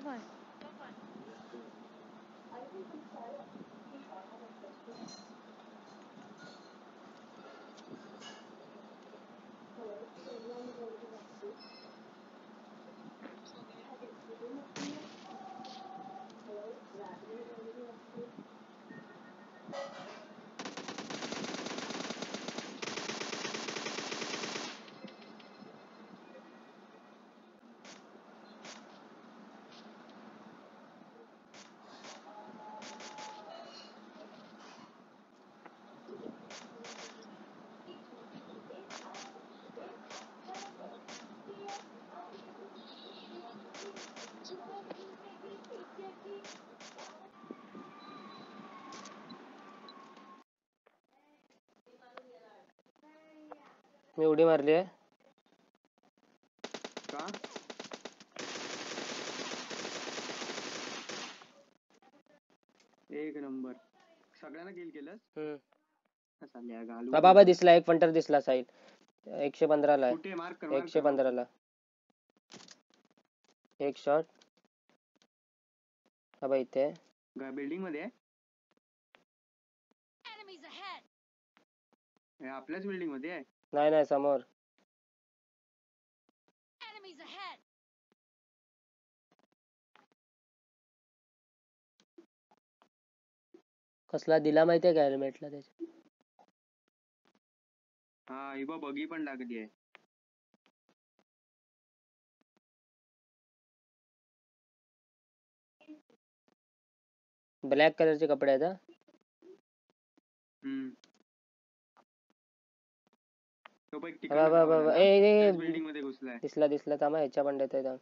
হয় मी उडी मारली आहे. का? एक नंबर. सगळ्यांना किल केलंस? हम्म. बाबा दिसला एक फंटर दिसला साईड एकशे पंधराला एकशे. पंधराला. एक शॉट हा बा इथे बिल्डिंग मध्ये! हे आपल्याच बिल्डिंग मध्ये आहे? नाही नाही समोर! कसला दिला माहितीये का हेल्मेटला त्याच्या हा ही बघ बगी पण लागली आहे ब्लॅक कलरचे कपडे आहेत हा. हम्म तो बा- ए- बिल्डिंग मध्ये घुसलाय। दिसला दिसला. थांबा ह्याच्या पण देतोय थांब.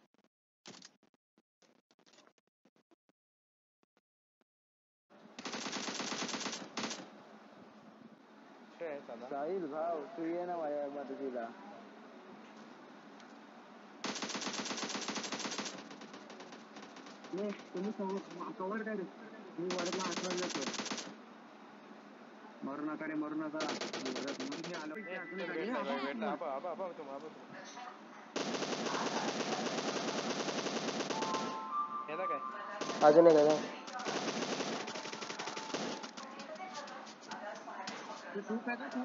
साहिल भाव तू ये ना माझ्या मदतीला. तुम्ही कवर काय मी वरला आठवण जातो मरू नका रे मरू नका मी आलो अजून एक. तू काय तू तू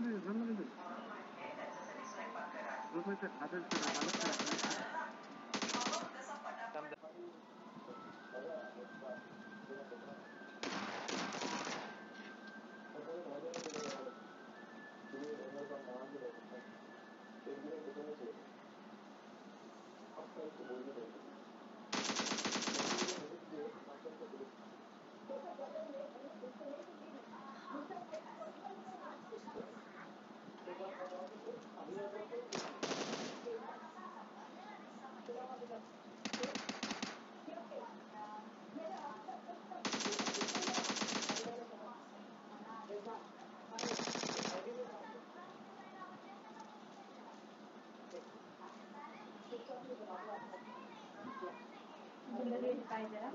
दे, दोन ಸುಂದರಿ ಇಡ್ತಾ ಇದ್ದೀರಾ?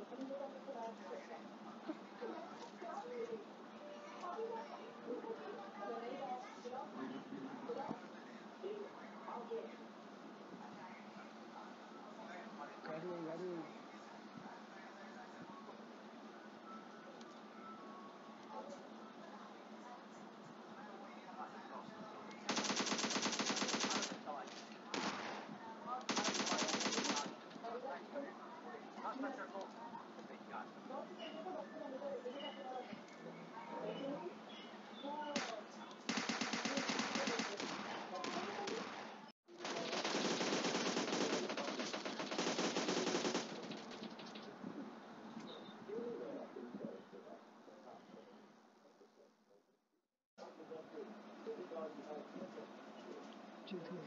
you.